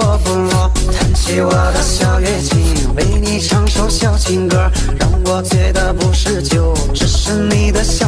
我不落，弹起我的小乐器，为你唱首小情歌，让我醉的不是酒，只是你的笑。